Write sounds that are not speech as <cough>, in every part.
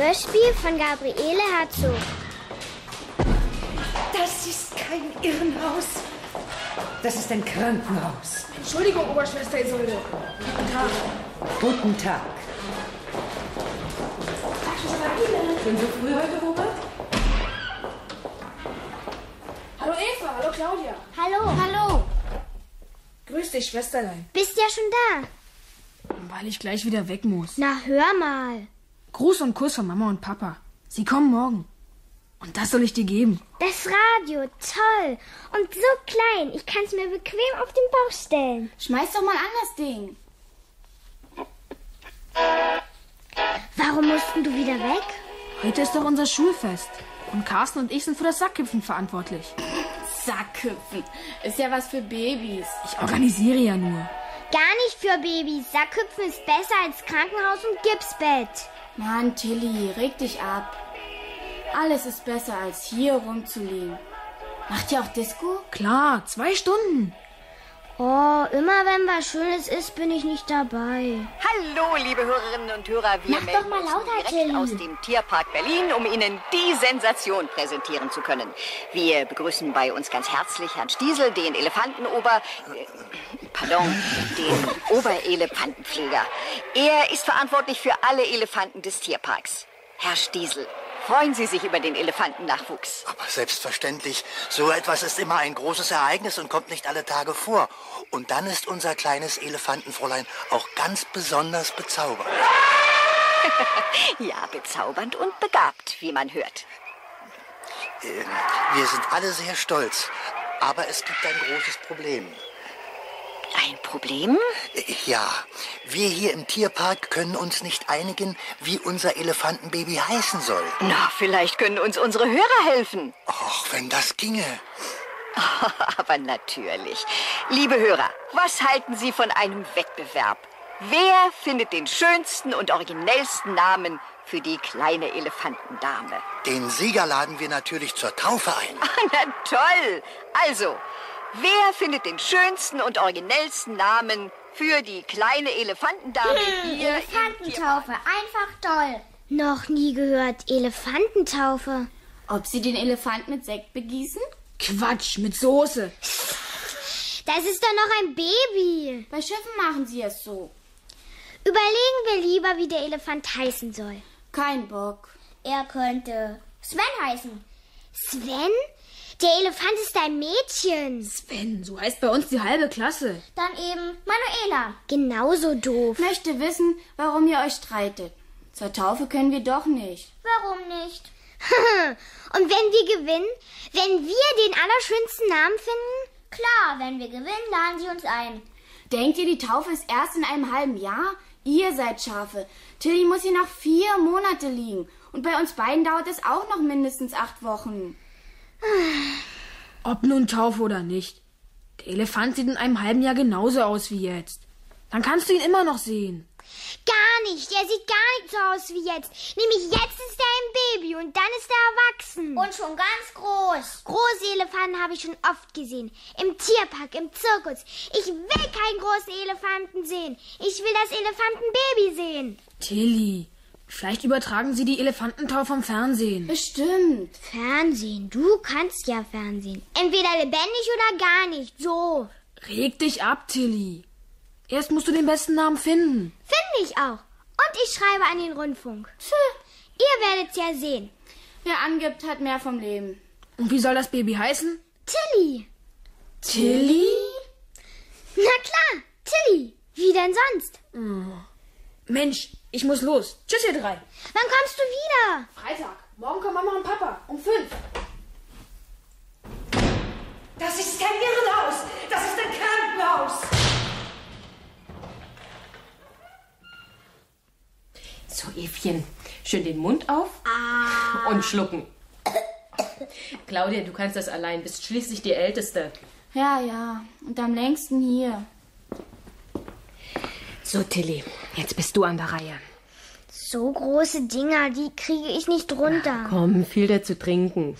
Hörspiel von Gabriele Herzog. Das ist kein Irrenhaus. Das ist ein Krankenhaus. Entschuldigung, Oberschwester Isolde. Guten Tag. Guten Tag. Schon so früh heute, Robert? Hallo Eva, hallo Claudia. Hallo. Hallo. Grüß dich, Schwesterlein. Bist ja schon da. Weil ich gleich wieder weg muss. Na, hör mal. Gruß und Kuss von Mama und Papa. Sie kommen morgen. Und das soll ich dir geben. Das Radio, toll. Und so klein. Ich kann es mir bequem auf den Bauch stellen. Schmeiß doch mal an das Ding. Warum mussten du wieder weg? Heute ist doch unser Schulfest. Und Carsten und ich sind für das Sackhüpfen verantwortlich. Sackhüpfen. Ist ja was für Babys. Ich organisiere ja nur. Gar nicht für Babys. Sackhüpfen ist besser als Krankenhaus und Gipsbett. Mann, Tilly, reg dich ab. Alles ist besser, als hier rumzuliegen. Macht ihr auch Disco? Klar, zwei Stunden. Oh, immer wenn was Schönes ist, bin ich nicht dabei. Hallo, liebe Hörerinnen und Hörer. Wir Mach melden uns lauter, direkt Tilly. aus dem Tierpark Berlin, um Ihnen die Sensation präsentieren zu können. Wir begrüßen bei uns ganz herzlich Herrn Stiesel, den Elefantenober... Äh, pardon, den Oberelefantenpfleger. Er ist verantwortlich für alle Elefanten des Tierparks. Herr Stiesel, freuen Sie sich über den Elefantennachwuchs. Aber selbstverständlich, so etwas ist immer ein großes Ereignis und kommt nicht alle Tage vor. Und dann ist unser kleines Elefantenfräulein auch ganz besonders bezaubernd. <laughs> Ja, bezaubernd und begabt, wie man hört. Äh, Wir sind alle sehr stolz, aber es gibt ein großes Problem. Ein Problem? Ja, wir hier im Tierpark können uns nicht einigen, wie unser Elefantenbaby heißen soll. Na, vielleicht können uns unsere Hörer helfen. Och, wenn das ginge. <laughs> Aber natürlich. Liebe Hörer, was halten Sie von einem Wettbewerb? Wer findet den schönsten und originellsten Namen für die kleine Elefantendame? Den Sieger laden wir natürlich zur Taufe ein. <laughs> Na toll! Also, wer findet den schönsten und originellsten Namen für die kleine Elefantendame hier Tierpark? Elefantentaufe, einfach toll. Noch nie gehört Elefantentaufe. Ob sie den Elefant mit Sekt begießen? Quatsch, mit Soße. Das ist doch noch ein Baby. Bei Schiffen machen sie es so. Überlegen wir lieber, wie der Elefant heißen soll. Kein Bock. Er könnte Sven heißen. Sven? Der Elefant ist ein Mädchen. Sven, so heißt bei uns die halbe Klasse. Dann eben Manuela. Genauso doof. Ich möchte wissen, warum ihr euch streitet. Zur Taufe können wir doch nicht. Warum nicht? <laughs> Und wenn wir gewinnen? Wenn wir den allerschönsten Namen finden? Klar, wenn wir gewinnen, laden sie uns ein. Denkt ihr, die Taufe ist erst in einem halben Jahr? Ihr seid Schafe. Tilly muss hier noch vier Monate liegen. Und bei uns beiden dauert es auch noch mindestens acht Wochen. Ob nun Taufe oder nicht. Der Elefant sieht in einem halben Jahr genauso aus wie jetzt. Dann kannst du ihn immer noch sehen. Gar nicht. Er sieht gar nicht so aus wie jetzt. Nämlich jetzt ist er ein Baby und dann ist er erwachsen. Und schon ganz groß. Große Elefanten habe ich schon oft gesehen. Im Tierpark, im Zirkus. Ich will keinen großen Elefanten sehen. Ich will das Elefantenbaby sehen. Tilly, vielleicht übertragen sie die Elefantentaufe vom Fernsehen. Bestimmt. Fernsehen. Du kannst ja Fernsehen. Entweder lebendig oder gar nicht. So. Reg dich ab, Tilly. Erst musst du den besten Namen finden. Finde ich auch. Und ich schreibe an den Rundfunk. Ihr werdet's ja sehen. Wer angibt, hat mehr vom Leben. Und wie soll das Baby heißen? Tilly. Tilly? Na klar, Tilly. Wie denn sonst? Mensch, ich muss los. Tschüss, ihr drei. Wann kommst du wieder? Freitag. Morgen kommen Mama und Papa. Um fünf. Das ist kein Irrenhaus. Das ist ein Krankenhaus. So, Evchen, schön den Mund auf und schlucken. Claudia, du kannst das allein, bist schließlich die Älteste. Ja, ja. Und am längsten hier. So, Tilly, jetzt bist du an der Reihe. So große Dinger, die kriege ich nicht runter. Komm, viel dir zu trinken.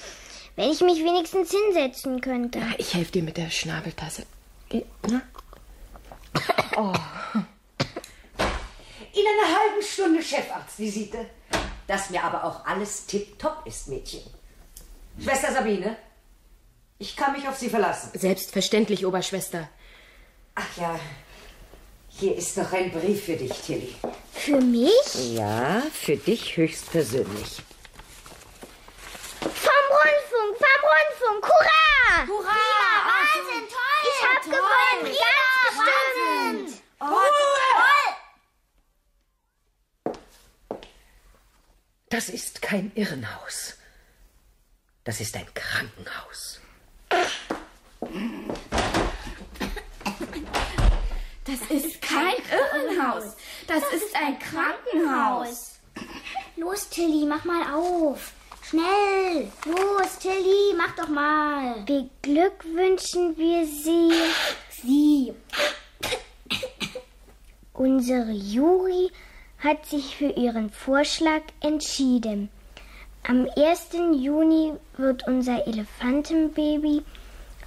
Wenn ich mich wenigstens hinsetzen könnte. Ich helfe dir mit der Schnabeltasse. Geh, na? In einer halben Stunde Chefarztvisite. Das mir aber auch alles tipptopp ist, Mädchen. Schwester Sabine, ich kann mich auf Sie verlassen. Selbstverständlich, Oberschwester. Ach ja, hier ist noch ein Brief für dich, Tilly. Für mich? Ja, für dich höchstpersönlich. Vom Rundfunk, vom Rundfunk, hurra! Hurra! Wahnsinn, toll! Ich hab toll. gewonnen, ganz bestimmt! Das ist kein Irrenhaus. Das ist ein Krankenhaus. Das ist kein Irrenhaus. Das ist ein Krankenhaus. Los, Tilly, mach mal auf. Schnell. Los, Tilly, mach doch mal. Beglückwünschen wir Sie. Sie. Unsere Jury hat sich für Ihren Vorschlag entschieden. Am 1. Juni wird unser Elefantenbaby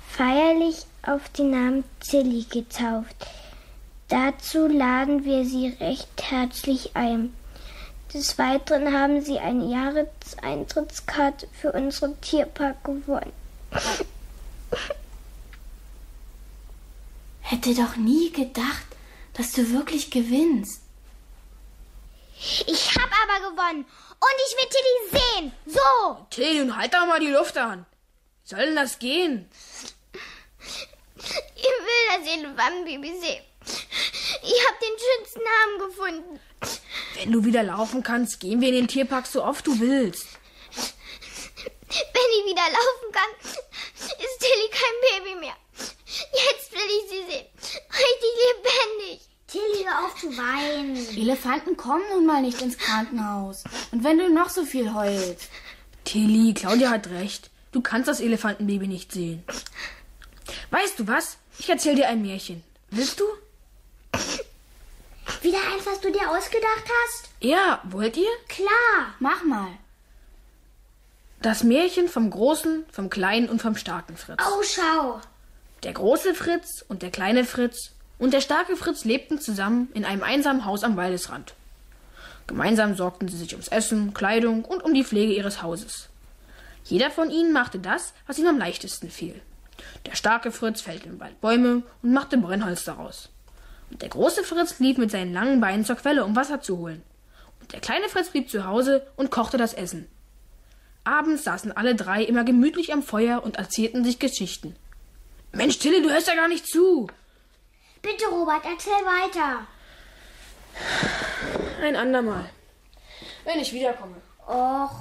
feierlich auf den Namen Tilly getauft. Dazu laden wir Sie recht herzlich ein. Des Weiteren haben Sie eine Jahreseintrittkarte für unseren Tierpark gewonnen. <laughs> Hätte doch nie gedacht, dass du wirklich gewinnst. Ich hab aber gewonnen und ich will Tilly sehen. So. Tilly, nun halt doch mal die Luft an. Wie soll denn das gehen? Ich will das Elefantenbaby sehen. Ich hab den schönsten Namen gefunden. Wenn du wieder laufen kannst, gehen wir in den Tierpark so oft du willst. Wenn ich wieder laufen kann, ist Tilly kein Baby mehr. Jetzt will ich sie sehen. Richtig lebendig. Tilly, hör auf zu weinen. Elefanten kommen nun mal nicht ins Krankenhaus. Und wenn du noch so viel heulst. Tilly, Claudia hat recht. Du kannst das Elefantenbaby nicht sehen. Weißt du was? Ich erzähl dir ein Märchen. Willst du? Wieder eins, was du dir ausgedacht hast? Ja, wollt ihr? Klar. Mach mal. Das Märchen vom großen, vom kleinen und vom starken Fritz. Oh, schau. Der große Fritz und der kleine Fritz und der starke Fritz lebten zusammen in einem einsamen Haus am Waldesrand. Gemeinsam sorgten sie sich ums Essen, Kleidung und um die Pflege ihres Hauses. Jeder von ihnen machte das, was ihm am leichtesten fiel. Der starke Fritz fällte im Wald Bäume und machte Brennholz daraus. Und der große Fritz lief mit seinen langen Beinen zur Quelle, um Wasser zu holen. Und der kleine Fritz blieb zu Hause und kochte das Essen. Abends saßen alle drei immer gemütlich am Feuer und erzählten sich Geschichten. Mensch, Tilly, du hörst ja gar nicht zu. Bitte, Robert, erzähl weiter. Ein andermal. Wenn ich wiederkomme. Och,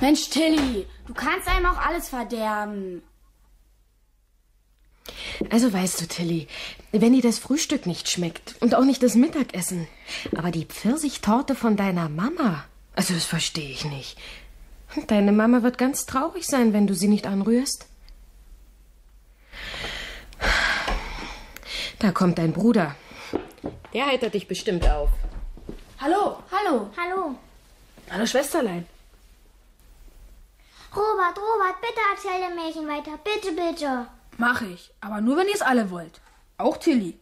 Mensch, Tilly, du kannst einem auch alles verderben. Also weißt du, Tilly, wenn dir das Frühstück nicht schmeckt und auch nicht das Mittagessen, aber die Pfirsichtorte von deiner Mama, also das verstehe ich nicht. Deine Mama wird ganz traurig sein, wenn du sie nicht anrührst. Da kommt dein Bruder. Der heitert dich bestimmt auf. Hallo. Hallo. hallo. Hallo, Schwesterlein. Robert, Robert, bitte erzähl dem Märchen weiter. Bitte, bitte. Mach ich. Aber nur, wenn ihr es alle wollt. Auch Tilly.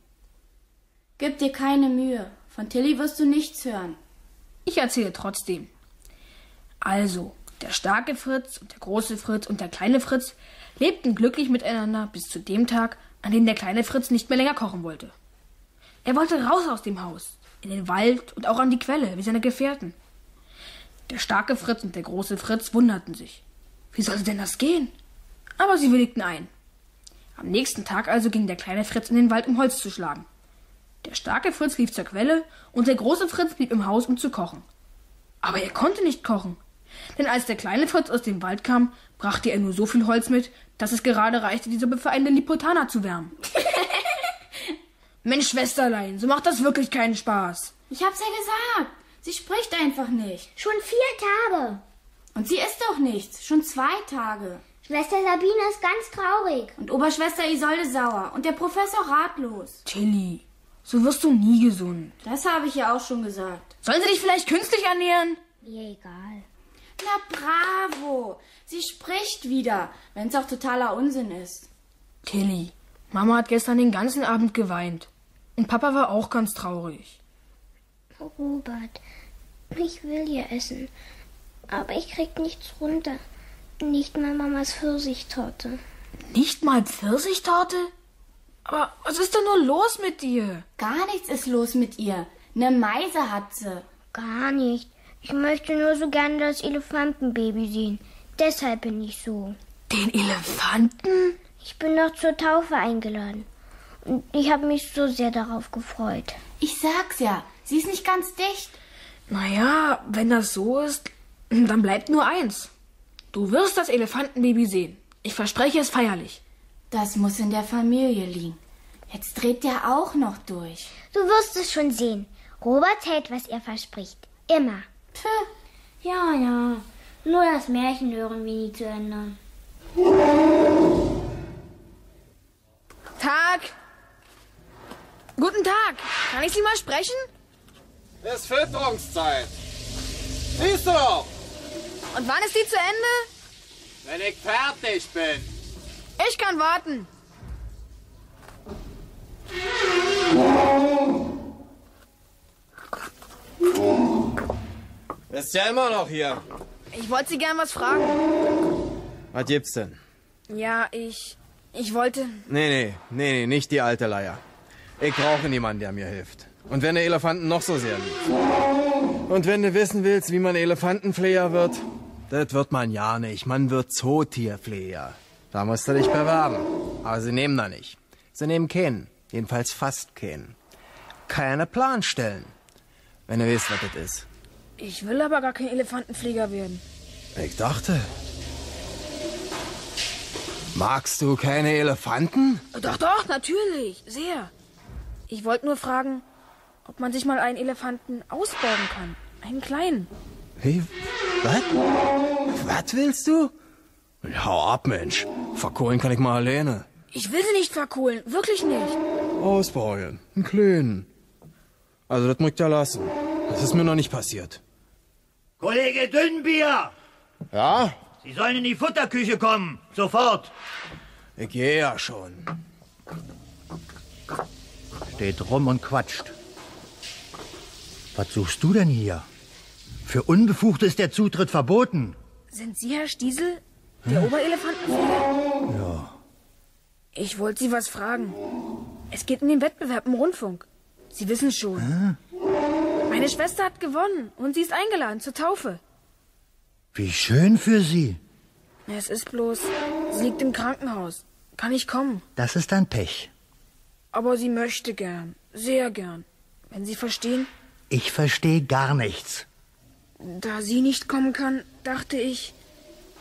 Gib dir keine Mühe. Von Tilly wirst du nichts hören. Ich erzähle trotzdem. Also, der starke Fritz und der große Fritz und der kleine Fritz lebten glücklich miteinander bis zu dem Tag, an dem der kleine Fritz nicht mehr länger kochen wollte. Er wollte raus aus dem Haus, in den Wald und auch an die Quelle, wie seine Gefährten. Der starke Fritz und der große Fritz wunderten sich. Wie sollte denn das gehen? Aber sie willigten ein. Am nächsten Tag also ging der kleine Fritz in den Wald, um Holz zu schlagen. Der starke Fritz lief zur Quelle und der große Fritz blieb im Haus, um zu kochen. Aber er konnte nicht kochen. Denn als der kleine Fritz aus dem Wald kam, brachte er nur so viel Holz mit, dass es gerade reichte, die Suppe für einen Lilliputaner zu wärmen. <laughs> Mensch, Schwesterlein, so macht das wirklich keinen Spaß. Ich hab's ja gesagt. Sie spricht einfach nicht. Schon vier Tage. Und sie isst doch nichts. Schon zwei Tage. Schwester Sabine ist ganz traurig. Und Oberschwester Isolde sauer. Und der Professor ratlos. Tilly, so wirst du nie gesund. Das habe ich ja auch schon gesagt. Sollen sie dich vielleicht künstlich ernähren? Mir egal. Na bravo. Sie spricht wieder, wenn's auch totaler Unsinn ist. Tilly, Mama hat gestern den ganzen Abend geweint. Und Papa war auch ganz traurig. Robert, ich will ja essen, aber ich krieg nichts runter. Nicht mal Mamas Pfirsichtorte. Nicht mal Pfirsichtorte? Aber was ist denn nur los mit dir? Gar nichts ist los mit ihr. Ne Meise hat sie. Gar nicht. Ich möchte nur so gerne das Elefantenbaby sehen. Deshalb bin ich so. Den Elefanten? Ich bin noch zur Taufe eingeladen. Und ich habe mich so sehr darauf gefreut. Ich sag's ja, sie ist nicht ganz dicht. Naja, wenn das so ist, dann bleibt nur eins. Du wirst das Elefantenbaby sehen. Ich verspreche es feierlich. Das muss in der Familie liegen. Jetzt dreht der auch noch durch. Du wirst es schon sehen. Robert hält, was er verspricht. Immer. Tö. Ja, ja. Nur das Märchen hören wir nie zu Ende. Tag. Guten Tag. Kann ich Sie mal sprechen? Es ist Fütterungszeit. Siehst du doch, Und wann ist die zu Ende? wenn ich fertig bin. Ich kann warten. Bist ja immer noch hier. Ich wollte Sie gern was fragen. Was gibt's denn? Ja, ich. Ich wollte. Nee, nee, nee, nee, nicht die alte Leier. Ich brauche niemanden, der mir hilft. Und wenn der Elefanten noch so sehr liebt. Und wenn du wissen willst, wie man Elefantenfleher wird, das wird man ja nicht. Man wird Zootierfleher. Da musst du dich bewerben. Aber sie nehmen da nicht. Sie nehmen keinen. Jedenfalls fast keinen. Keine Planstellen. Wenn du weißt, was das ist. Ich will aber gar kein Elefantenpfleger werden. Ich dachte. Magst du keine Elefanten? Doch, doch, natürlich. Sehr. Ich wollte nur fragen, ob man sich mal einen Elefanten ausbauen kann. Einen kleinen. Wie? Was? Was willst du? Hau ab, Mensch. Verkohlen kann ich mal alleine. Ich will sie nicht verkohlen. Wirklich nicht. Ausbauen. Einen kleinen. Also, das muss ich ja lassen. Das ist mir noch nicht passiert. Kollege Dünnbier, Ja? Sie sollen in die Futterküche kommen. Sofort. Ich gehe ja schon. Steht rum und quatscht. Was suchst du denn hier? Für Unbefugte ist der Zutritt verboten. Sind Sie Herr Stiesel? Der Oberelefantenpfleger? Ja. Ich wollte Sie was fragen. Es geht um den Wettbewerb im Rundfunk. Sie wissen schon. Meine Schwester hat gewonnen und sie ist eingeladen zur Taufe. Wie schön für Sie. Es ist bloß, sie liegt im Krankenhaus. Kann ich kommen. Das ist ein Pech. Aber sie möchte gern. Sehr gern. Wenn Sie verstehen, Ich verstehe gar nichts. Da sie nicht kommen kann, dachte ich,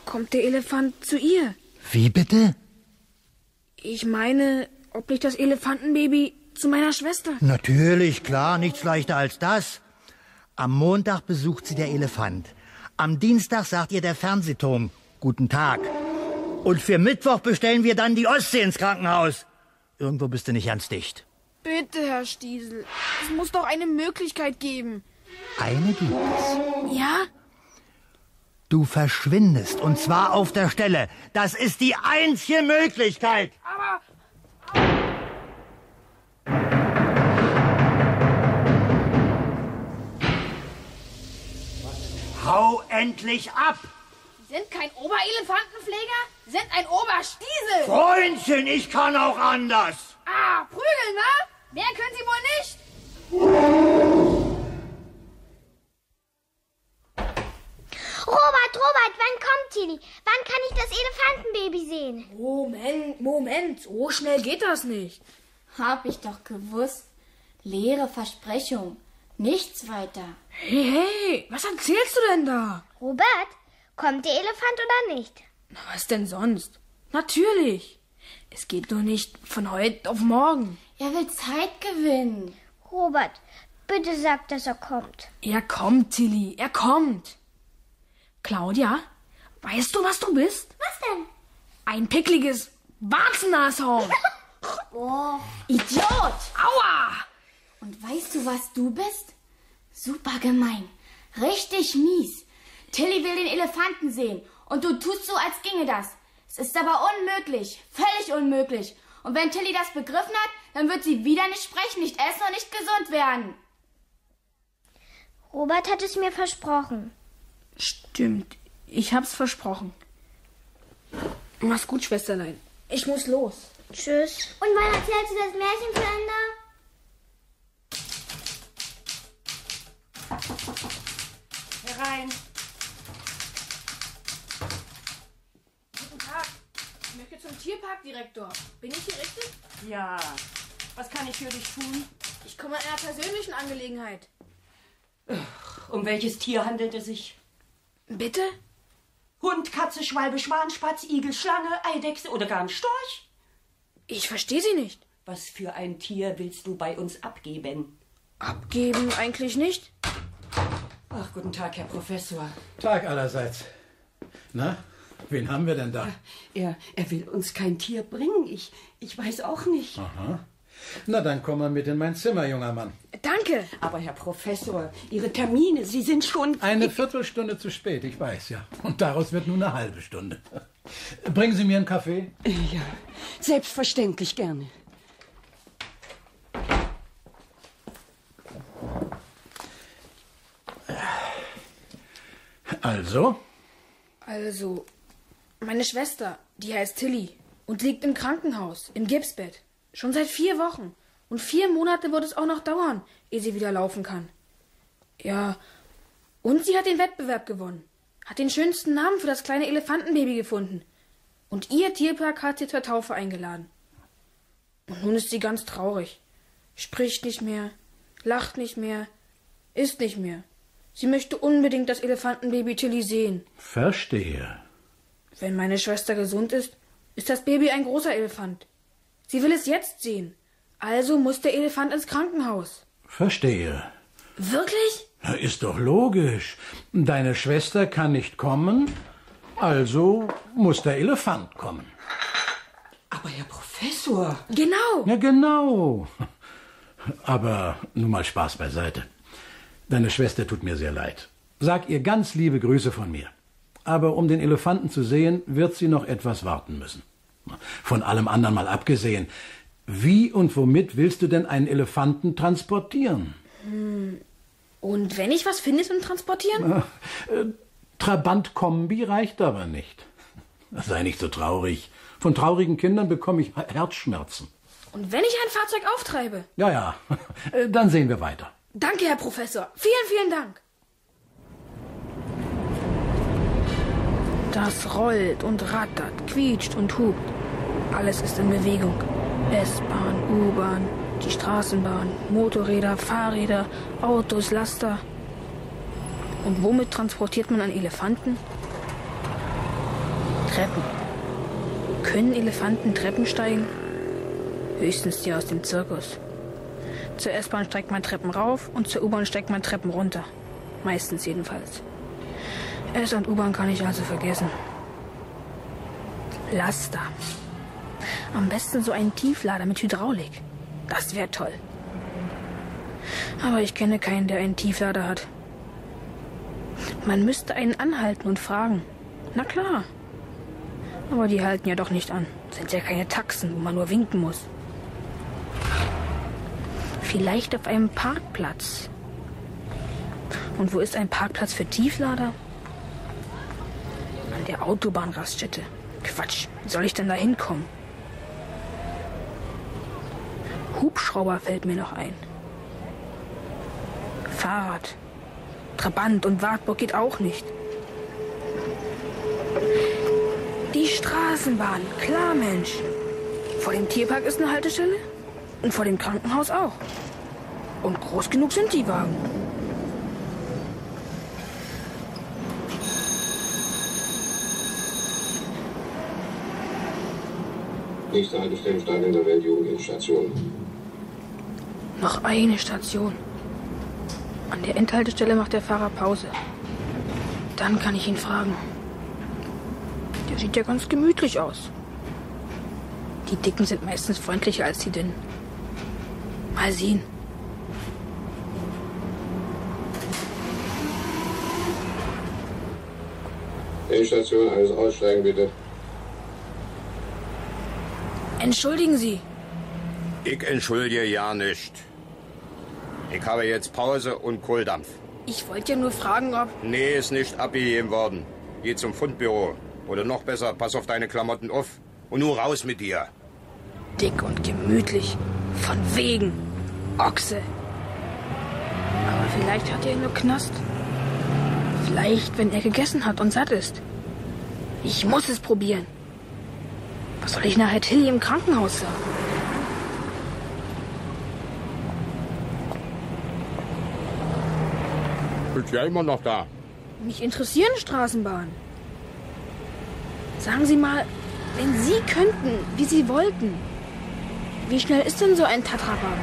kommt der Elefant zu ihr. Wie bitte? Ich meine, ob nicht das Elefantenbaby zu meiner Schwester. Natürlich, klar, nichts leichter als das. Am Montag besucht sie der Elefant. Am Dienstag sagt ihr der Fernsehturm Guten Tag. Und für Mittwoch bestellen wir dann die Ostsee ins Krankenhaus. Irgendwo bist du nicht ganz dicht. Bitte, Herr Stiesel. Es muss doch eine Möglichkeit geben. Eine gibt es. Ja? Du verschwindest und zwar auf der Stelle. Das ist die einzige Möglichkeit. Aber Hau endlich ab! Sie sind kein Oberelefantenpfleger, Sie sind ein Oberstiesel. Freundchen, ich kann auch anders. Ah, prügeln, wa? Mehr können Sie wohl nicht. Robert, Robert, wann kommt Tilly? Wann kann ich das Elefantenbaby sehen? Moment, Moment, so schnell geht das nicht. Hab ich doch gewusst. Leere Versprechung. Nichts weiter. Hey, hey, was erzählst du denn da? Robert, kommt der Elefant oder nicht? Na, was denn sonst? Natürlich. Es geht nur nicht von heute auf morgen. Er will Zeit gewinnen. Robert, bitte sag, dass er kommt. Er kommt, Tilly, er kommt. Claudia, weißt du, was du bist? Was denn? Ein pickliges Warzennashorn. <laughs> Oh, Idiot! Aua! Und weißt du, was du bist? Super gemein. Richtig mies. Tilly will den Elefanten sehen. Und du tust so, als ginge das. Es ist aber unmöglich. Völlig unmöglich. Und wenn Tilly das begriffen hat, dann wird sie wieder nicht sprechen, nicht essen und nicht gesund werden. Robert hat es mir versprochen. Stimmt, ich hab's versprochen. Mach's gut, Schwesterlein. Ich muss los. Tschüss. Und wann erzählst du das Märchen zu Ende? Herein. Guten Tag. Ich möchte zum Tierparkdirektor. Bin ich hier richtig? Ja. Was kann ich für dich tun? Ich komme in einer persönlichen Angelegenheit. Um welches Tier handelt es sich? Bitte? Hund, Katze, Schwalbe, Schwan, Spatz, Igel, Schlange, Eidechse oder gar ein Storch? Ich verstehe Sie nicht. Was für ein Tier willst du bei uns abgeben? Abgeben eigentlich nicht. Ach, guten Tag, Herr Professor. Tag allerseits. Na, wen haben wir denn da? Er, er will uns kein Tier bringen. Ich, ich weiß auch nicht. Aha. Na, dann komm mal mit in mein Zimmer, junger Mann. Danke. Aber Herr Professor, Ihre Termine, Sie sind schon... Eine Viertelstunde zu spät, ich weiß, ja. Und daraus wird nur eine halbe Stunde. Bringen Sie mir einen Kaffee? Ja, selbstverständlich gerne. Also? Also, meine Schwester, die heißt Tilly und liegt im Krankenhaus, im Gipsbett. Schon seit vier Wochen. Und vier Monate wird es auch noch dauern, ehe sie wieder laufen kann. Ja, und sie hat den Wettbewerb gewonnen. Hat den schönsten Namen für das kleine Elefantenbaby gefunden. Und ihr Tierpark hat sie zur Taufe eingeladen. Und nun ist sie ganz traurig. Spricht nicht mehr, lacht nicht mehr, isst nicht mehr. Sie möchte unbedingt das Elefantenbaby Tilly sehen. Verstehe. Wenn meine Schwester gesund ist, ist das Baby ein großer Elefant. Sie will es jetzt sehen. Also muss der Elefant ins Krankenhaus. Verstehe. Wirklich? Na, ist doch logisch. Deine Schwester kann nicht kommen, also muss der Elefant kommen. Aber Herr Professor. Genau. Ja, genau. Aber nun mal Spaß beiseite. Deine Schwester tut mir sehr leid. Sag ihr ganz liebe Grüße von mir. Aber um den Elefanten zu sehen, wird sie noch etwas warten müssen. Von allem anderen mal abgesehen. Wie und womit willst du denn einen Elefanten transportieren? Hm. Und wenn ich was finde zum Transportieren? Äh, Trabant-Kombi reicht aber nicht. Sei nicht so traurig. Von traurigen Kindern bekomme ich Herzschmerzen. Und wenn ich ein Fahrzeug auftreibe? Ja, ja. Dann sehen wir weiter. Danke, Herr Professor. Vielen, vielen Dank. Das rollt und rattert, quietscht und hupt. Alles ist in Bewegung. S-Bahn, U-Bahn, die Straßenbahn, Motorräder, Fahrräder, Autos, Laster. Und womit transportiert man einen Elefanten? Treppen. Können Elefanten Treppen steigen? Höchstens die aus dem Zirkus. Zur S-Bahn steigt man Treppen rauf und zur U-Bahn steigt man Treppen runter. Meistens jedenfalls. S- und U-Bahn kann ich also vergessen. Laster. Am besten so einen Tieflader mit Hydraulik. Das wäre toll. Aber ich kenne keinen, der einen Tieflader hat. Man müsste einen anhalten und fragen. Na klar. Aber die halten ja doch nicht an. Sind ja keine Taxen, wo man nur winken muss. Vielleicht auf einem Parkplatz. Und wo ist ein Parkplatz für Tieflader? An der Autobahnraststätte. Quatsch, wie soll ich denn da hinkommen? Hubschrauber fällt mir noch ein. Fahrrad. Trabant und Wartburg geht auch nicht. Die Straßenbahn, klar Mensch. Vor dem Tierpark ist eine Haltestelle und vor dem Krankenhaus auch. Und groß genug sind die Wagen. Nächste Haltestelle in der Weltjugendstation. Noch eine Station. An der Endhaltestelle macht der Fahrer Pause. Dann kann ich ihn fragen. Der sieht ja ganz gemütlich aus. Die Dicken sind meistens freundlicher als die Dünnen. Mal sehen. Endstation, alles aussteigen bitte. Entschuldigen Sie. Ich entschuldige ja nicht. Ich habe jetzt Pause und Kohldampf. Ich wollte ja nur fragen, ob... Nee, ist nicht abgegeben worden. Geh zum Fundbüro. Oder noch besser, pass auf deine Klamotten auf. Und nur raus mit dir. Dick und gemütlich. Von wegen. Ochse. Aber vielleicht hat er nur Knast. Vielleicht, wenn er gegessen hat und satt ist. Ich muss es probieren. Was soll ich nachher Tilly im Krankenhaus sagen? Bist ja immer noch da. Mich interessieren Straßenbahnen. Sagen Sie mal, wenn Sie könnten, wie Sie wollten, wie schnell ist denn so ein Tatrawagen?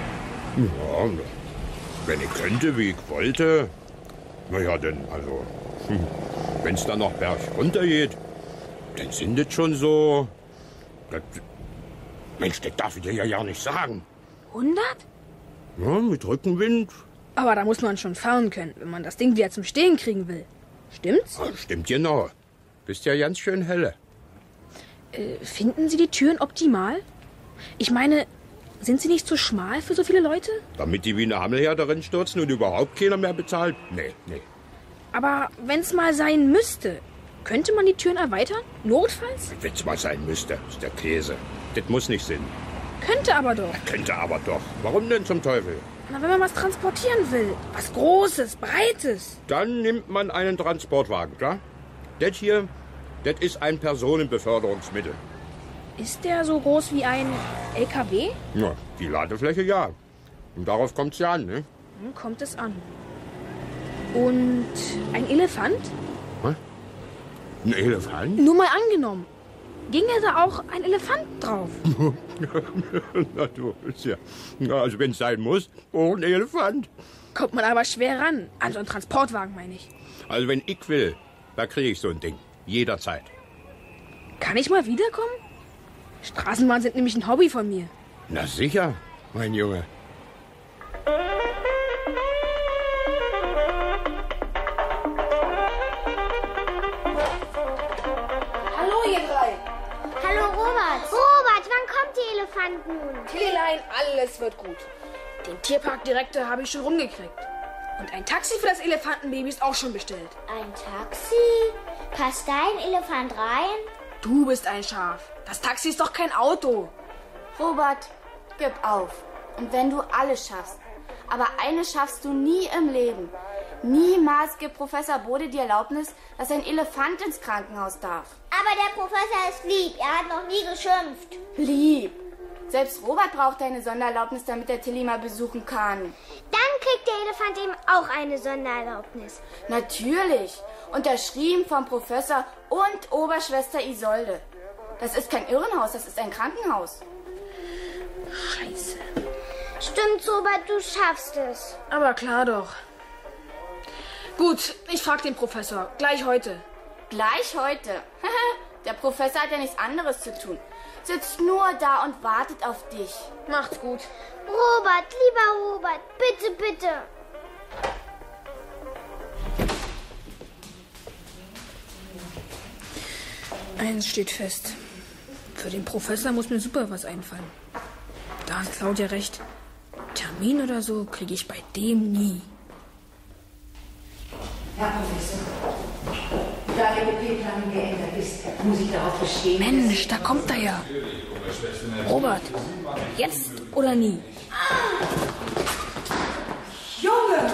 Ja, wenn ich könnte, wie ich wollte. Naja, denn, also, hm, wenn es dann noch berg runter geht, dann sind es schon so. Das, Mensch, das darf ich dir ja gar nicht sagen. 100? Ja, mit Rückenwind. Aber da muss man schon fahren können, wenn man das Ding wieder zum Stehen kriegen will. Stimmt's? Ja, stimmt genau. Bist ja ganz schön helle. Äh, finden Sie die Türen optimal? Ich meine, sind sie nicht zu schmal für so viele Leute? Damit die Wiener Hammelherr darin stürzen und überhaupt keiner mehr bezahlt? Nee, nee. Aber wenn's mal sein müsste, könnte man die Türen erweitern? Notfalls? Wenn's mal sein müsste, ist der Käse. Das muss nicht Sinn. Könnte aber doch. Könnte aber doch. Warum denn zum Teufel? Na, wenn man was transportieren will. Was Großes, Breites. Dann nimmt man einen Transportwagen, klar? Das hier, das ist ein Personenbeförderungsmittel. Ist der so groß wie ein LKW? Ja, die Ladefläche ja. Und darauf kommt's ja an, ne? Hm, kommt es an. Und ein Elefant? Was? Ein Elefant? Nur mal angenommen. Ginge da auch ein Elefant drauf? <laughs> Na du, ja. Also wenn es sein muss, auch ein Elefant. Kommt man aber schwer ran. An so einen Transportwagen, meine ich. Also wenn ich will, da kriege ich so ein Ding. Jederzeit. Kann ich mal wiederkommen? Straßenbahnen sind nämlich ein Hobby von mir. Na sicher, mein Junge. Elefant nun? Tillelein, alles wird gut. Den Tierparkdirektor habe ich schon rumgekriegt. Und ein Taxi für das Elefantenbaby ist auch schon bestellt. Ein Taxi? Passt dein Elefant rein? Du bist ein Schaf. Das Taxi ist doch kein Auto. Robert, gib auf. Und wenn du alles schaffst, aber eines schaffst du nie im Leben. Niemals gibt Professor Bode die Erlaubnis, dass ein Elefant ins Krankenhaus darf. Aber der Professor ist lieb. Er hat noch nie geschimpft. Lieb. Selbst Robert braucht eine Sondererlaubnis, damit er Tilly mal besuchen kann. Dann kriegt der Elefant eben auch eine Sondererlaubnis. Natürlich. Unterschrieben vom Professor und Oberschwester Isolde. Das ist kein Irrenhaus, das ist ein Krankenhaus. Scheiße. Stimmt, Robert, du schaffst es. Aber klar doch. Gut, ich frag den Professor. Gleich heute. Gleich heute? <laughs> Der Professor hat ja nichts anderes zu tun. Sitzt nur da und wartet auf dich. Macht's gut. Robert, lieber Robert, bitte, bitte. Eins steht fest. Für den Professor muss mir super was einfallen. Da hat Claudia recht. Termin oder so kriege ich bei dem nie. Herr Professor, da Ihr OP-Plan geändert ist, muss ich darauf bestehen. Mensch, da kommt er ja. Robert, jetzt oder nie? Junge!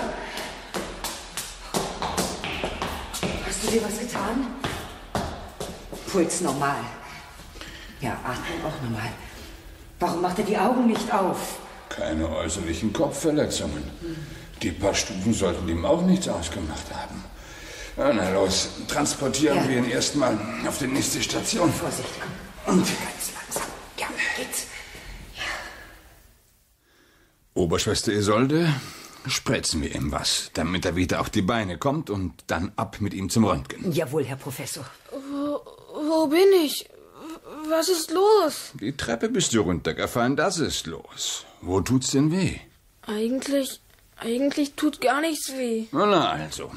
Hast du dir was getan? Puls normal. Ja, Atmung auch normal. Warum macht er die Augen nicht auf? Keine äußerlichen Kopfverletzungen. Die paar Stufen sollten ihm auch nichts ausgemacht haben. Ja, na los, transportieren Ja. wir ihn erstmal auf die nächste Station. Vorsicht. Und ganz langsam. Ja, geht's. Oberschwester Isolde, spritzen wir ihm was, damit er wieder auf die Beine kommt und dann ab mit ihm zum Röntgen. Jawohl, Herr Professor. Wo, wo bin ich? Was ist los? Die Treppe bist du runtergefallen, das ist los. Wo tut's denn weh? Eigentlich, eigentlich tut gar nichts weh. Na, also.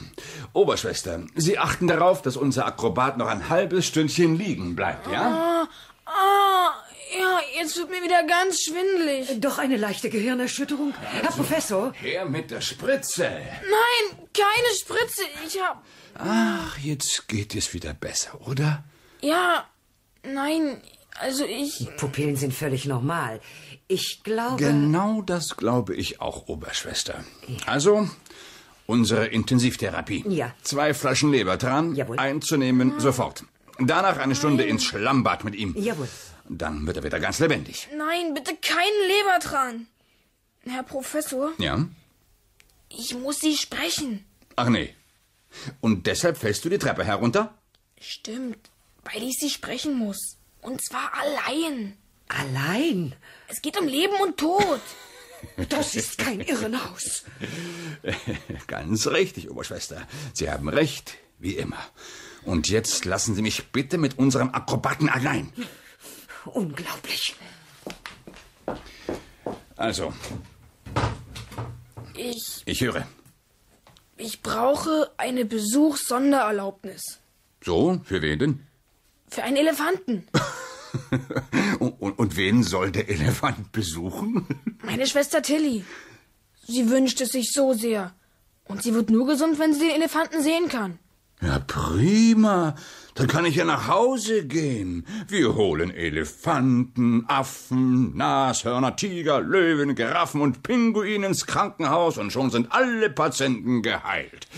Oberschwester, Sie achten darauf, dass unser Akrobat noch ein halbes Stündchen liegen bleibt, ja? Ah, ah, ja, jetzt wird mir wieder ganz schwindelig. Doch eine leichte Gehirnerschütterung. Herr Professor. Her mit der Spritze. Nein, keine Spritze. Ich hab. Ach, jetzt geht es wieder besser, oder? Ja, nein, also ich. Pupillen sind völlig normal. Ich glaube. Genau das glaube ich auch, Oberschwester. Also, unsere Intensivtherapie. Ja. Zwei Flaschen Lebertran Jawohl. einzunehmen sofort. Danach eine Stunde ins Schlammbad mit ihm. Jawohl. Dann wird er wieder ganz lebendig. Nein, bitte keinen Lebertran. Herr Professor, Ja? ich muss Sie sprechen. Ach nee. Und deshalb fällst du die Treppe herunter? Stimmt, weil ich Sie sprechen muss. Und zwar allein. Allein? Es geht um Leben und Tod. Das ist kein Irrenhaus. <laughs> Ganz richtig, Oberschwester. Sie haben recht, wie immer. Und jetzt lassen Sie mich bitte mit unserem Akrobaten allein. Unglaublich. Also, Ich, ich höre. ich brauche eine Besuchssondererlaubnis. So, für wen denn? Für einen Elefanten. <laughs> Und, <laughs> und, und wen soll der Elefant besuchen? <laughs> Meine Schwester Tilly. Sie wünscht es sich so sehr. Und sie wird nur gesund, wenn sie den Elefanten sehen kann. Ja, prima. Dann kann ich ja nach Hause gehen. Wir holen Elefanten, Affen, Nashörner, Tiger, Löwen, Giraffen und Pinguine ins Krankenhaus und schon sind alle Patienten geheilt.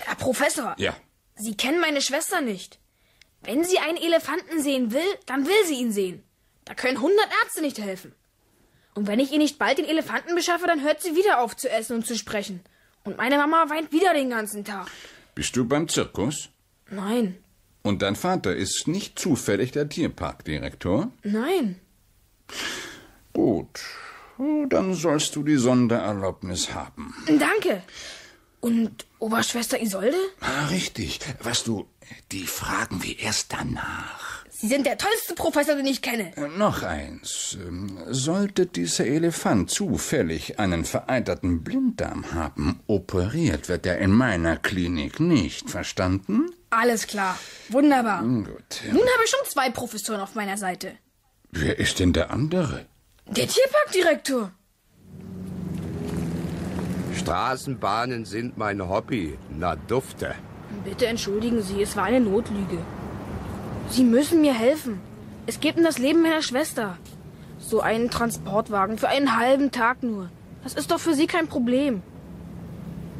Herr Professor. Ja. Sie kennen meine Schwester nicht. Wenn sie einen Elefanten sehen will, dann will sie ihn sehen. Da können hundert Ärzte nicht helfen. Und wenn ich ihr nicht bald den Elefanten beschaffe, dann hört sie wieder auf zu essen und zu sprechen. Und meine Mama weint wieder den ganzen Tag. Bist du beim Zirkus? Nein, Und dein Vater ist nicht zufällig der Tierparkdirektor? nein. Gut. Dann sollst du die Sondererlaubnis haben. Danke. Und Oberschwester Isolde? Ah, richtig. Weißt du, die fragen wir erst danach. Sie sind der tollste Professor, den ich kenne. Äh, Noch eins. Ähm, Sollte dieser Elefant zufällig einen vereiterten Blinddarm haben, operiert wird er in meiner Klinik nicht. Verstanden? Alles klar. Wunderbar. Gut. Nun habe ich schon zwei Professoren auf meiner Seite. Wer ist denn der andere? Der Tierparkdirektor. Straßenbahnen sind mein Hobby. Na dufte. Bitte entschuldigen Sie, es war eine Notlüge. Sie müssen mir helfen. Es geht um das Leben meiner Schwester. So einen Transportwagen für einen halben Tag nur. Das ist doch für Sie kein Problem.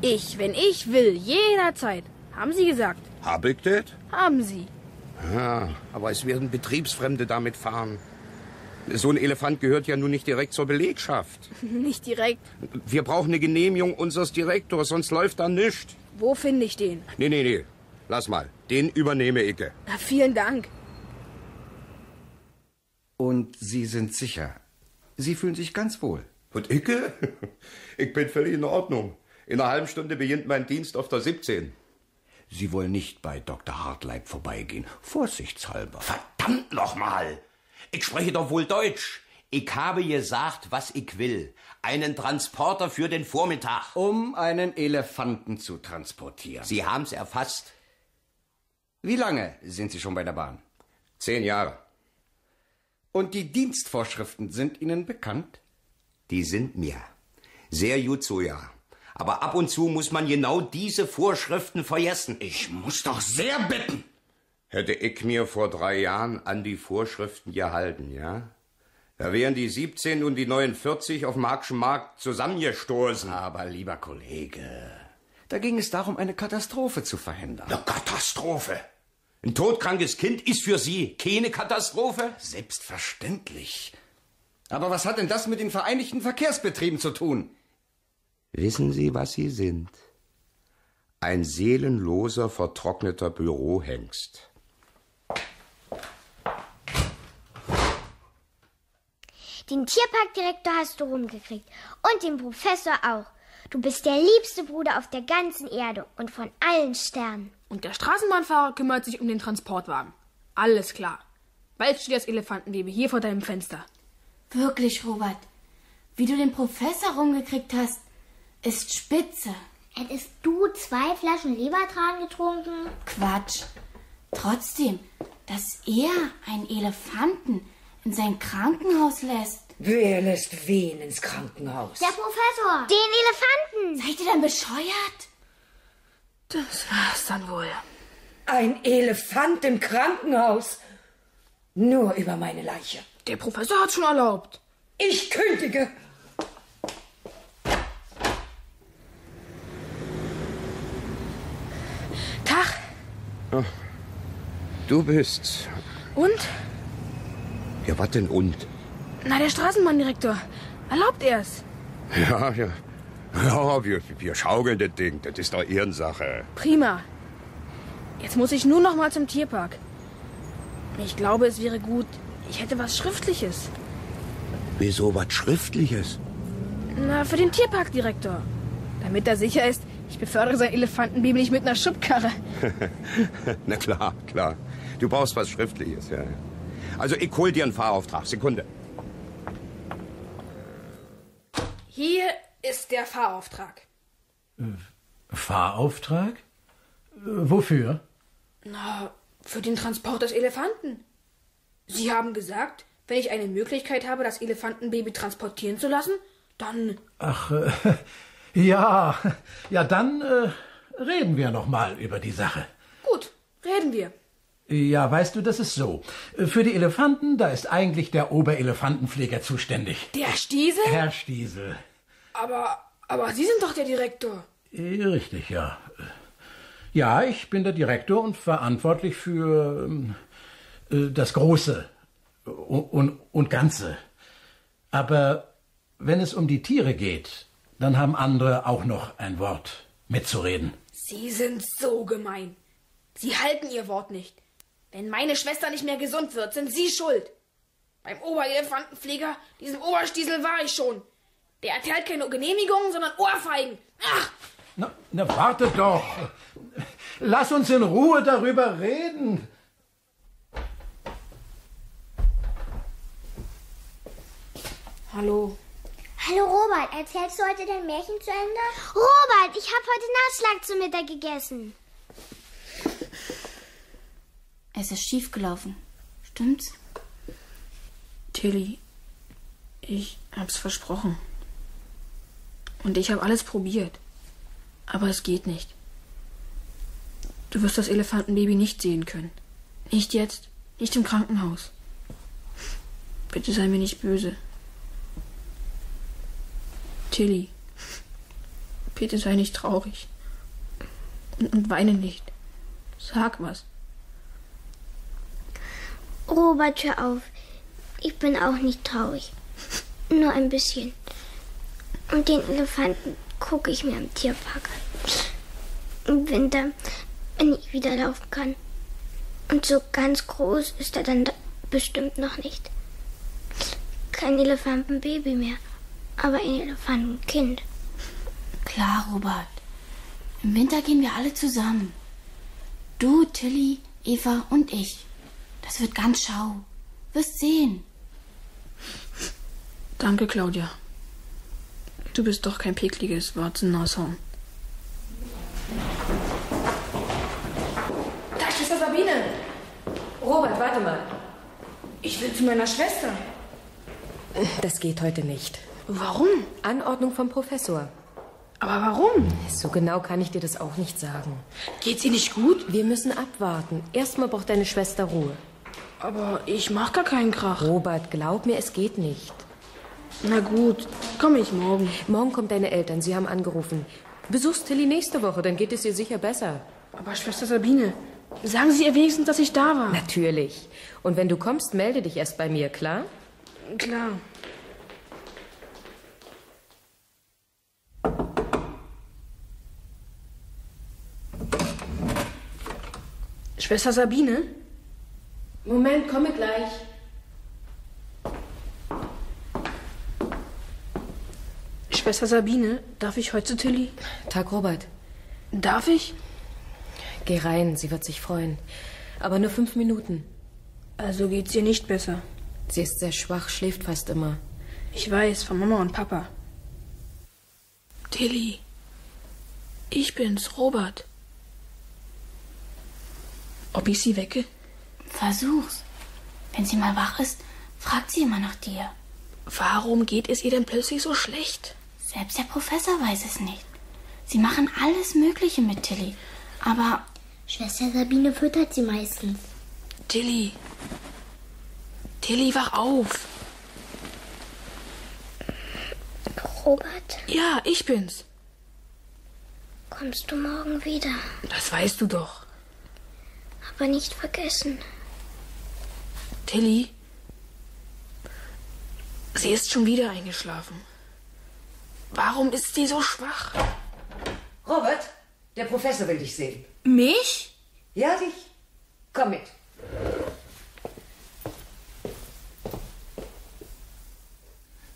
Ich, wenn ich will, jederzeit. Haben Sie gesagt? Hab ich das? Haben Sie. Ja, aber es werden Betriebsfremde damit fahren. So ein Elefant gehört ja nun nicht direkt zur Belegschaft. <laughs> Nicht direkt. Wir brauchen eine Genehmigung unseres Direktors, sonst läuft da nichts. Wo finde ich den? Nee, nee, nee. Lass mal. Den übernehme ich. Na, vielen Dank. Und Sie sind sicher. Sie fühlen sich ganz wohl. Und ich? <laughs> Ich bin völlig in Ordnung. In einer halben Stunde beginnt mein Dienst auf der 17. Sie wollen nicht bei Dr. Hartleib vorbeigehen. Vorsichtshalber. Verdammt nochmal! Ich spreche doch wohl Deutsch. Ich habe gesagt, was ich will. Einen Transporter für den Vormittag. Um einen Elefanten zu transportieren. Sie haben's erfasst. Wie lange sind Sie schon bei der Bahn? Zehn Jahre. Und die Dienstvorschriften sind Ihnen bekannt? Die sind mir. Sehr gut so, ja. Aber ab und zu muss man genau diese Vorschriften vergessen. Ich muss doch sehr bitten. Hätte ich mir vor drei Jahren an die Vorschriften gehalten, ja? Da wären die 17 und die 49 auf dem Markschen Markt zusammengestoßen. Aber lieber Kollege, da ging es darum, eine Katastrophe zu verhindern. Eine Katastrophe. Ein todkrankes Kind ist für Sie keine Katastrophe? Selbstverständlich. Aber was hat denn das mit den Vereinigten Verkehrsbetrieben zu tun? Wissen Sie, was Sie sind? Ein seelenloser, vertrockneter Bürohengst. Den Tierparkdirektor hast du rumgekriegt. Und den Professor auch. Du bist der liebste Bruder auf der ganzen Erde und von allen Sternen. Und der Straßenbahnfahrer kümmert sich um den Transportwagen. Alles klar. Bald steht das Elefantenbaby hier vor deinem Fenster. Wirklich, Robert. Wie du den Professor rumgekriegt hast, ist spitze. Hättest du zwei Flaschen Lebertran getrunken? Quatsch. Trotzdem, dass er einen Elefanten in sein Krankenhaus lässt. Wer lässt wen ins Krankenhaus? Der Professor. Den Elefanten. Seid ihr denn bescheuert? Das war's dann wohl. Ein Elefant im Krankenhaus. Nur über meine Leiche. Der Professor hat's schon erlaubt. Ich kündige. Tag. Ach, du bist's. Und? Ja, was denn und? Na, der Straßenbahndirektor. Erlaubt er's. Ja, ja. Ja, wir, wir schaukeln das Ding. Das ist doch Ehrensache. Prima. Jetzt muss ich nur noch mal zum Tierpark. Ich glaube, es wäre gut, ich hätte was Schriftliches. Wieso was Schriftliches? Na, für den Tierparkdirektor. Damit er sicher ist, ich befördere sein Elefantenbaby nicht mit einer Schubkarre. <laughs> Na klar, klar. Du brauchst was Schriftliches, ja. Also ich hol dir einen Fahrauftrag. Sekunde. Hier ist der Fahrauftrag. Fahrauftrag? Äh, Wofür? Na, für den Transport des Elefanten. Sie haben gesagt, wenn ich eine Möglichkeit habe, das Elefantenbaby transportieren zu lassen, dann. Ach, äh, <laughs> ja, ja, dann äh, reden wir noch mal über die Sache. Gut, reden wir. Ja, weißt du, das ist so. Für die Elefanten, da ist eigentlich der Oberelefantenpfleger zuständig. Der Stiesel? Herr Stiesel. Aber, aber Sie sind doch der Direktor. Äh, Richtig, ja. Ja, ich bin der Direktor und verantwortlich für ähm, äh, das Große und, und, und Ganze. Aber wenn es um die Tiere geht, dann haben andere auch noch ein Wort mitzureden. Sie sind so gemein. Sie halten Ihr Wort nicht. Wenn meine Schwester nicht mehr gesund wird, sind Sie schuld. Beim Oberelefantenpfleger, diesem Oberstiesel, war ich schon. Der erteilt keine Genehmigungen, sondern Ohrfeigen. Ach, Na, na, warte doch. Lass uns in Ruhe darüber reden. Hallo. Hallo Robert, erzählst du heute dein Märchen zu Ende? Robert, ich habe heute Naschlag zu Mittag gegessen. Es ist schiefgelaufen. Stimmt's? Tilly, ich hab's versprochen. Und ich habe alles probiert. Aber es geht nicht. Du wirst das Elefantenbaby nicht sehen können. Nicht jetzt, nicht im Krankenhaus. Bitte sei mir nicht böse. Tilly, bitte sei nicht traurig. Und, und weine nicht. Sag was. Robert, hör auf. Ich bin auch nicht traurig. Nur ein bisschen. Und den Elefanten gucke ich mir im Tierpark an. Im Winter, wenn ich wieder laufen kann. Und so ganz groß ist er dann da bestimmt noch nicht. Kein Elefantenbaby mehr, aber ein Elefantenkind. Klar, Robert. Im Winter gehen wir alle zusammen. Du, Tilly, Eva und ich. Das wird ganz schau. Wirst sehen. Danke, Claudia. Du bist doch kein pickliges Warzennashorn. Da ist Schwester Sabine. Robert, warte mal. Ich will zu meiner Schwester. Das geht heute nicht. Warum? Anordnung vom Professor. Aber warum? So genau kann ich dir das auch nicht sagen. Geht's ihr nicht gut? Wir müssen abwarten. Erstmal braucht deine Schwester Ruhe. Aber ich mach gar keinen Krach. Robert, glaub mir, es geht nicht. Na gut, komme ich morgen. Morgen kommen deine Eltern, sie haben angerufen. Besuchst Tilly nächste Woche, dann geht es ihr sicher besser. Aber Schwester Sabine, sagen Sie ihr wenigstens, dass ich da war. Natürlich. Und wenn du kommst, melde dich erst bei mir, klar? Klar. Schwester Sabine? Moment, komme gleich. Schwester Sabine, darf ich heute zu Tilly? Tag, Robert. Darf ich? Geh rein, sie wird sich freuen. Aber nur fünf Minuten. Also geht's ihr nicht besser. Sie ist sehr schwach, schläft fast immer. Ich weiß, von Mama und Papa. Tilly, ich bin's, Robert. Ob ich sie wecke? Versuch's. Wenn sie mal wach ist, fragt sie immer nach dir. Warum geht es ihr denn plötzlich so schlecht? Selbst der Professor weiß es nicht. Sie machen alles Mögliche mit Tilly. Aber Schwester Sabine füttert sie meistens. Tilly. Tilly, wach auf. Robert, Ja, ich bin's. kommst du morgen wieder? Das weißt du doch. Aber nicht vergessen. Tilly. Sie ist schon wieder eingeschlafen. Warum ist sie so schwach? Robert, der Professor will dich sehen. Mich? Ja, dich. Komm mit.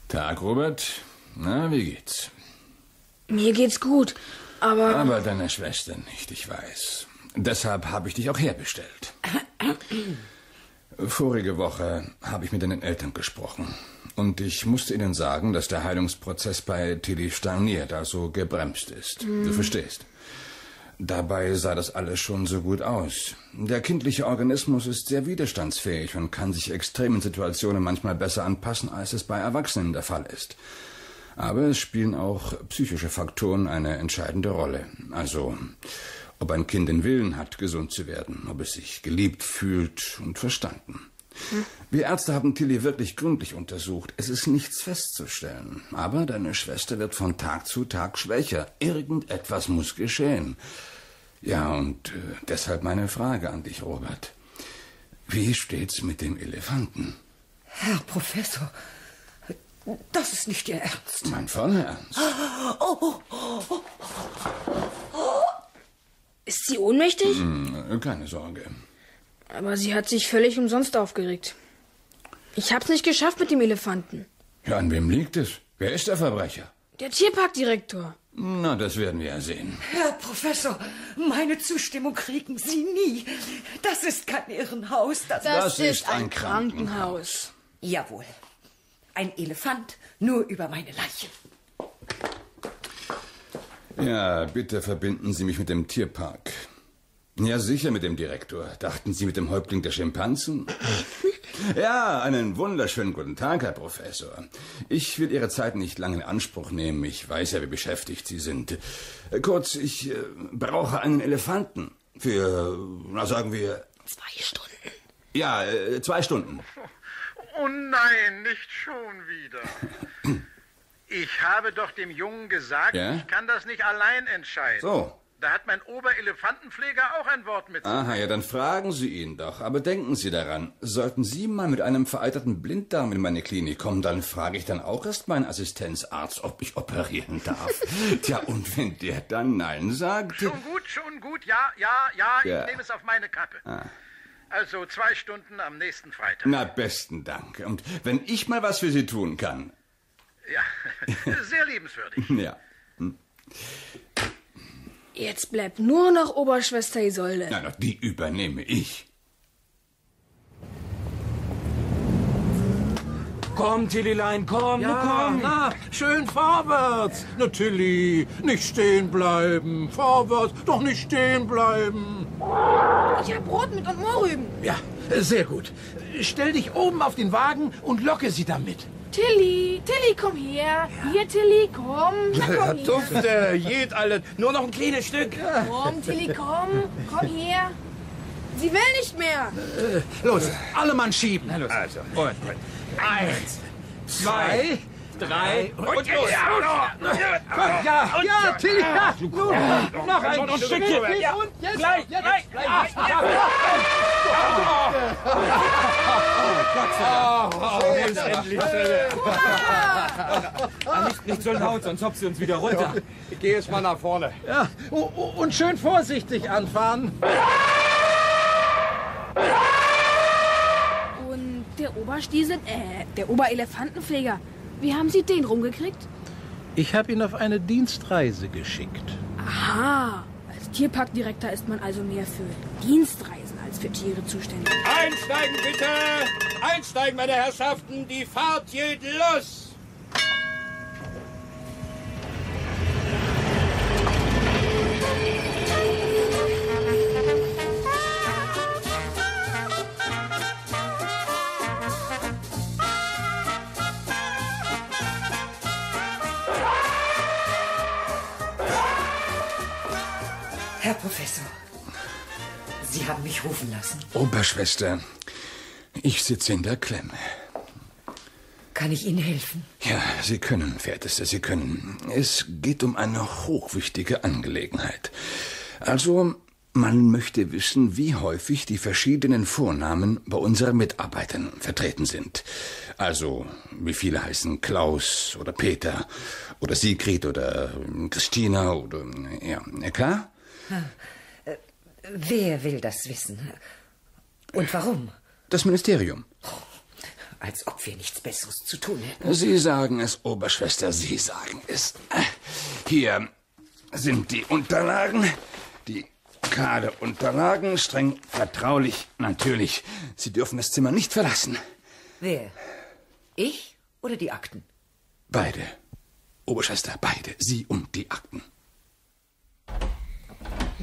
Tag, Robert. Na, wie geht's? Mir geht's gut, aber. Aber deiner Schwester nicht, ich weiß. Deshalb habe ich dich auch herbestellt. <clears throat> Vorige Woche habe ich mit deinen Eltern gesprochen. Und ich musste ihnen sagen, dass der Heilungsprozess bei Tilly stagniert, also gebremst ist. Mhm. Du verstehst. Dabei sah das alles schon so gut aus. Der kindliche Organismus ist sehr widerstandsfähig und kann sich extremen Situationen manchmal besser anpassen, als es bei Erwachsenen der Fall ist. Aber es spielen auch psychische Faktoren eine entscheidende Rolle. Also, ob ein Kind den Willen hat, gesund zu werden, ob es sich geliebt fühlt und verstanden. Wir Ärzte haben Tilly wirklich gründlich untersucht. Es ist nichts festzustellen. Aber deine Schwester wird von Tag zu Tag schwächer. Irgendetwas muss geschehen. Ja, und äh, deshalb meine Frage an dich, Robert. Wie steht's mit dem Elefanten? Herr Professor, das ist nicht Ihr Ernst. Mein voller Ernst. Oh, oh, oh, oh. Ist sie ohnmächtig? Hm, keine Sorge. Aber sie hat sich völlig umsonst aufgeregt. Ich hab's nicht geschafft mit dem Elefanten. Ja, an wem liegt es? Wer ist der Verbrecher? Der Tierparkdirektor. Na, das werden wir ja sehen. Herr Professor, meine Zustimmung kriegen Sie nie. Das ist kein Irrenhaus. Das, Das ist ein Krankenhaus. Jawohl. Ein Elefant nur über meine Leiche. Ja, bitte verbinden Sie mich mit dem Tierpark. Ja, sicher mit dem Direktor. Dachten Sie mit dem Häuptling der Schimpansen? <laughs> ja, einen wunderschönen guten Tag, Herr Professor. Ich will Ihre Zeit nicht lange in Anspruch nehmen. Ich weiß ja, wie beschäftigt Sie sind. Kurz, ich äh, brauche einen Elefanten. Für, na sagen wir... Zwei Stunden. Ja, äh, zwei Stunden. Oh nein, nicht schon wieder. <laughs> Ich habe doch dem Jungen gesagt, Ja? ich kann das nicht allein entscheiden. So. Da hat mein Oberelefantenpfleger auch ein Wort mit. Aha, ja, dann fragen Sie ihn doch. Aber denken Sie daran, sollten Sie mal mit einem vereiterten Blinddarm in meine Klinik kommen, dann frage ich dann auch erst meinen Assistenzarzt, ob ich operieren darf. <laughs> Tja, und wenn der dann Nein sagt... Schon gut, schon gut, ja, ja, ja, Ja. ich nehme es auf meine Kappe. Ah. Also zwei Stunden am nächsten Freitag. Na, besten Dank. Und wenn ich mal was für Sie tun kann. Ja, <laughs> sehr liebenswürdig. Ja. Jetzt bleibt nur noch Oberschwester Isolde. Na, na, die übernehme ich. Komm, Tillylein, komm, Ja, komm. na, schön vorwärts. Na, Tilly, nicht stehen bleiben. Vorwärts, doch nicht stehen bleiben. Ich hab Brot mit und Mohrrüben. Ja, sehr gut. Stell dich oben auf den Wagen und locke sie damit. Tilly, Tilly, komm her. Hier, Tilly, komm. Na, <laughs> komm her. Dufte, jed alle. Nur noch ein kleines Stück. Komm, Tilly, komm. Komm her. Sie will nicht mehr. Äh, Los, alle Mann schieben. Also, und, und. Eins, zwei, drei und, los. Ja, ja, ja, Tilly, ja. Nun, noch ein, Noch ein Stückchen. Ja. Und jetzt, Gleich, jetzt, gleich, gleich. ja, Ja, Oh, jetzt endlich. Ah, nicht, nicht so laut, sonst hopst du uns wieder runter. Ich gehe jetzt mal nach vorne. Ja, oh, oh, und schön vorsichtig anfahren. Und der Oberstiesel, äh, der Oberelefantenpfleger. Wie haben Sie den rumgekriegt? Ich habe ihn auf eine Dienstreise geschickt. Aha. Als Tierparkdirektor ist man also mehr für Dienstreisen als für Tiere zuständig. Einsteigen bitte! Einsteigen, meine Herrschaften! Die Fahrt geht los! Herr Professor, Sie haben mich rufen lassen. Oberschwester, ich sitze in der Klemme. Kann ich Ihnen helfen? Ja, Sie können, Verehrteste, Sie können. Es geht um eine hochwichtige Angelegenheit. Also, man möchte wissen, wie häufig die verschiedenen Vornamen bei unseren Mitarbeitern vertreten sind. Also, wie viele heißen Klaus oder Peter oder Sigrid oder Christina oder, ja, klar? Äh, wer will das wissen? Und warum? Das Ministerium. Als ob wir nichts Besseres zu tun hätten. Sie sagen es, Oberschwester, Sie sagen es. Hier sind die Unterlagen, die Kaderunterlagen, streng vertraulich, natürlich. Sie dürfen das Zimmer nicht verlassen. Wer? Ich oder die Akten? Beide. Oberschwester, beide. Sie und die Akten.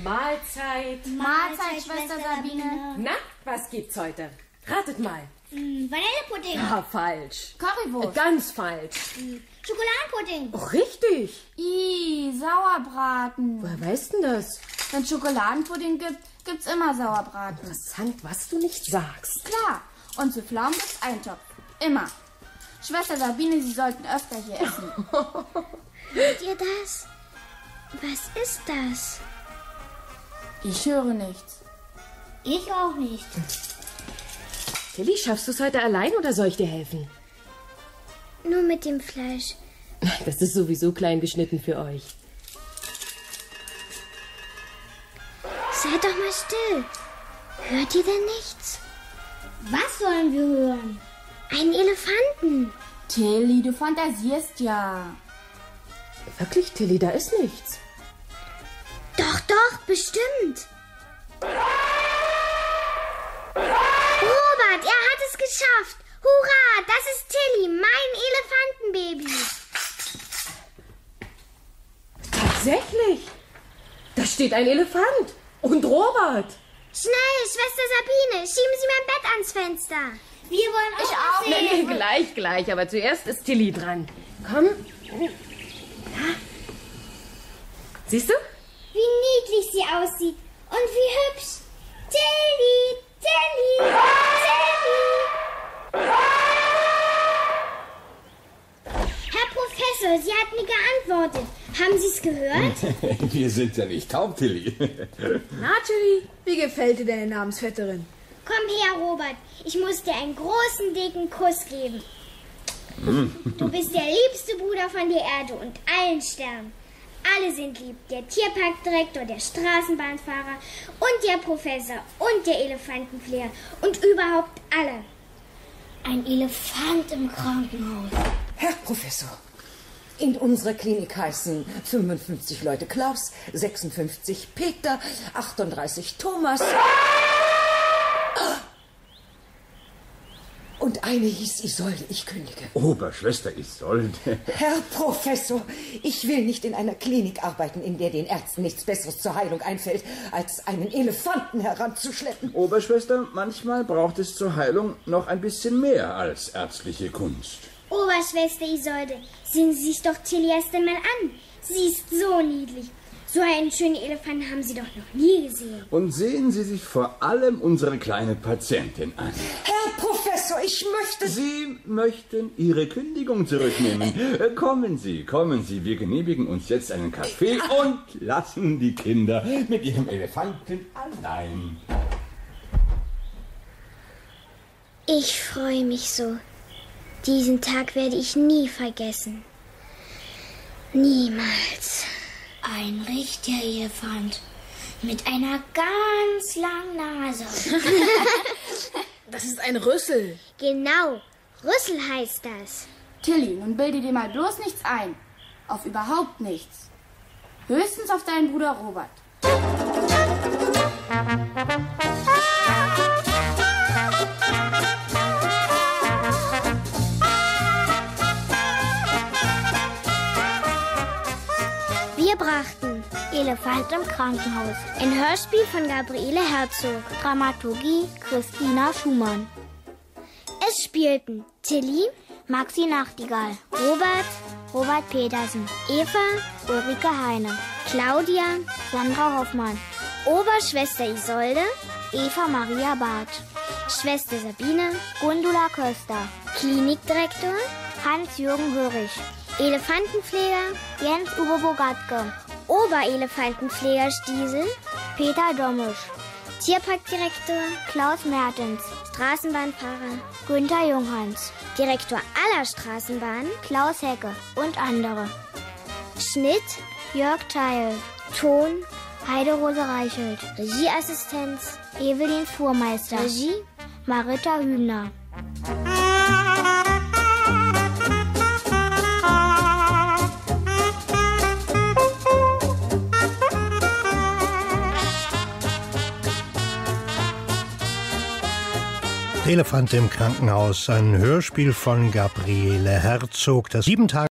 Mahlzeit. Mahlzeit, Schwester Sabine. Na, was gibt's heute? Ratet mal. Mm, Vanillepudding. Ja, falsch. Currywurst. Ganz falsch. Mm, Schokoladenpudding. Oh, richtig. Ih, Sauerbraten. Woher weißt denn das? Wenn Schokoladenpudding gibt, gibt's immer Sauerbraten. Interessant, was du nicht sagst. Klar. Und zu Pflaumen gibt's Eintopf. Immer. Schwester Sabine, Sie sollten öfter hier essen. <laughs> Hört ihr das? Was ist das? Ich höre nichts. Ich auch nicht. Tilly, schaffst du es heute allein oder soll ich dir helfen? Nur mit dem Fleisch. Das ist sowieso klein geschnitten für euch. Seid doch mal still. Hört ihr denn nichts? Was sollen wir hören? Einen Elefanten. Tilly, du fantasierst ja. Wirklich, Tilly, da ist nichts. Doch, doch, bestimmt. Robert, er hat es geschafft. Hurra, das ist Tilly, mein Elefantenbaby. Tatsächlich. Da steht ein Elefant. Und Robert. Schnell, Schwester Sabine, schieben Sie mein Bett ans Fenster. Wir wollen auch Ich auch. was Nee, sehen. nee, gleich, gleich. Aber zuerst ist Tilly dran. Komm. Siehst du? Wie niedlich sie aussieht und wie hübsch. Tilly, Tilly, Tilly. Herr Professor, sie hat mir geantwortet. Haben Sie es gehört? <laughs> Wir sind ja nicht taub, Tilly. Na, Tilly, wie gefällt dir deine Namensvetterin? Komm her, Robert. Ich muss dir einen großen, dicken Kuss geben. Du bist der liebste Bruder von der Erde und allen Sternen. Alle sind lieb. Der Tierparkdirektor, der Straßenbahnfahrer und der Professor und der Elefantenpfleger und überhaupt alle. Ein Elefant im Krankenhaus. Herr Professor, in unserer Klinik heißen 55 Leute Klaus, 56 Peter, 38 Thomas. Und eine hieß Isolde, ich kündige. Oberschwester Isolde. <laughs> Herr Professor, ich will nicht in einer Klinik arbeiten, in der den Ärzten nichts Besseres zur Heilung einfällt, als einen Elefanten heranzuschleppen. Oberschwester, manchmal braucht es zur Heilung noch ein bisschen mehr als ärztliche Kunst. Oberschwester Isolde, sehen Sie sich doch Tilly erst einmal an. Sie ist so niedlich. So einen schönen Elefanten haben Sie doch noch nie gesehen. Und sehen Sie sich vor allem unsere kleine Patientin an. Herr Professor, ich möchte... Sie möchten Ihre Kündigung zurücknehmen. Äh, Kommen Sie, kommen Sie. Wir genehmigen uns jetzt einen Kaffee und lassen die Kinder mit ihrem Elefanten allein. Ich freue mich so. Diesen Tag werde ich nie vergessen. Niemals. Ein richtiger Elefant. Mit einer ganz langen Nase. <laughs> Das ist ein Rüssel. Genau. Rüssel heißt das. Tilly, nun bilde dir mal bloß nichts ein. Auf überhaupt nichts. Höchstens auf deinen Bruder Robert. Elefant im Krankenhaus. Ein Hörspiel von Gabriele Herzog. Dramaturgie Christina Schumann. Es spielten Tilly, Maxi Nachtigall, Robert, Robert Petersen, Eva, Ulrike Heine, Claudia Sandra Hoffmann. Oberschwester Isolde Eva Maria Barth. Schwester Sabine Gundula Köster. Klinikdirektor Hans-Jürgen Hörig. Elefantenpfleger Jens-Uwe Bogatke. Oberelefantenpfleger Stiesel Peter Domisch. Tierparkdirektor Klaus Mertens. Straßenbahnfahrer Günther Junghans. Direktor aller Straßenbahnen Klaus Hecke und andere. Schnitt Jörg Theil. Ton Heiderose Reichelt. Regieassistenz Evelyn Fuhrmeister. Regie Marita Hübner. Elefant im Krankenhaus, ein Hörspiel von Gabriele Herzog, das sieben Tage